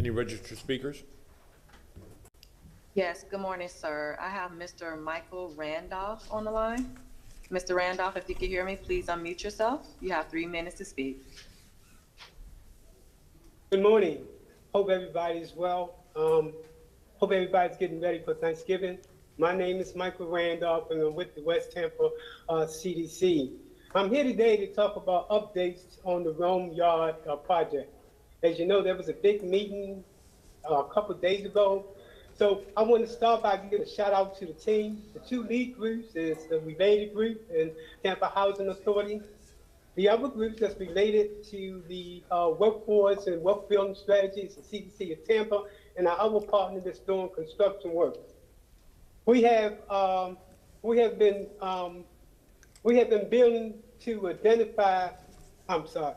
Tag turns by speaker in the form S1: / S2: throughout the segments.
S1: Any registered speakers?
S2: Yes, good morning, sir. I have Mr. Michael Randolph on the line. Mr. Randolph, if you can hear me, please unmute yourself. You have three minutes to speak.
S3: Good morning. Hope everybody's well. Um, hope everybody's getting ready for Thanksgiving. My name is Michael Randolph, and I'm with the West Tampa uh, CDC. I'm here today to talk about updates on the Rome Yard uh, project. As you know, there was a big meeting uh, a couple days ago. So I want to start by giving a shout out to the team. The two lead groups is the Related Group and Tampa Housing Authority. The other groups that's related to the uh, workforce and work building strategies, the CDC of Tampa, and our other partner that's doing construction work. We have um, we have been um, we have been building to identify. I'm sorry.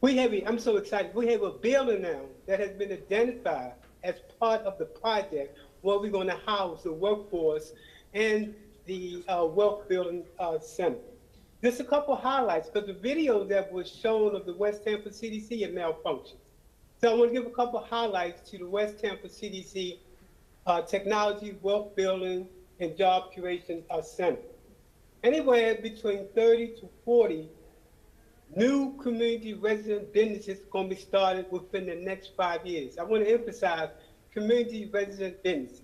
S3: We have. A, I'm so excited. We have a building now that has been identified as part of the project where we're going to house the workforce and the uh, wealth building uh, center. Just a couple highlights, because the video that was shown of the West Tampa CDC had malfunctioned. So I want to give a couple highlights to the West Tampa CDC uh, Technology, Wealth Building, and Job Creation uh, Center. Anywhere between 30 to 40 new community resident businesses going to be started within the next five years. I want to emphasize community resident businesses.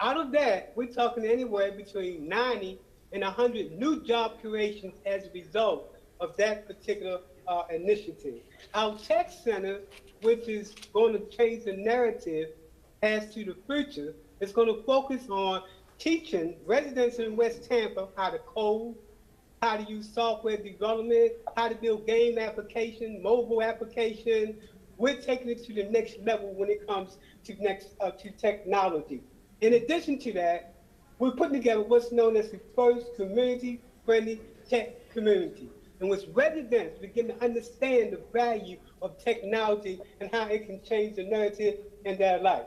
S3: Out of that, we're talking anywhere between 90 and 100 new job creations as a result of that particular uh, initiative. Our tech center, which is going to change the narrative as to the future, is going to focus on teaching residents in West Tampa how to code, how to use software development, how to build game application, mobile application. We're taking it to the next level when it comes to next uh, to technology. In addition to that, we're putting together what's known as the first community-friendly tech community, in which residents begin to understand the value of technology and how it can change the narrative in their life.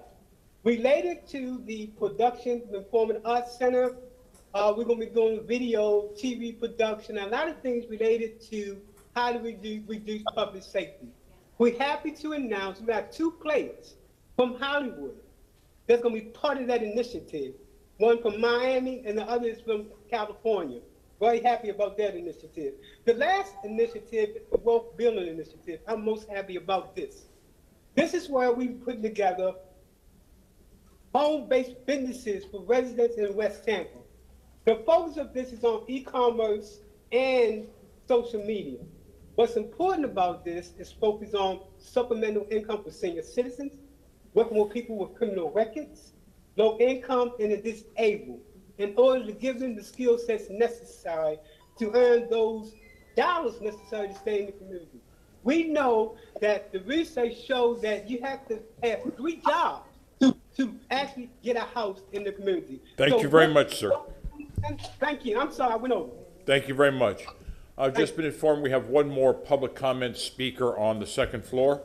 S3: Related to the Production and Performing Arts Center, uh, we're going to be doing video, TV production, a lot of things related to how do we do, reduce public safety. We're happy to announce we have two players from Hollywood that's going to be part of that initiative. One from Miami and the other is from California. Very happy about that initiative. The last initiative, the Wealth Building Initiative, I'm most happy about this. This is where we're putting together home-based businesses for residents in West Tampa. The focus of this is on e-commerce and social media. What's important about this is focus on supplemental income for senior citizens, working with people with criminal records, low income, and the disabled, in order to give them the skill sets necessary to earn those dollars necessary to stay in the community. We know that the research shows that you have to have three jobs to, to actually get a house in the community.
S1: Thank
S3: So
S1: you very much, sir.
S3: Thank you. I'm sorry, I went over.
S1: Thank you very much. I've just been informed we have one more public comment speaker on the second floor.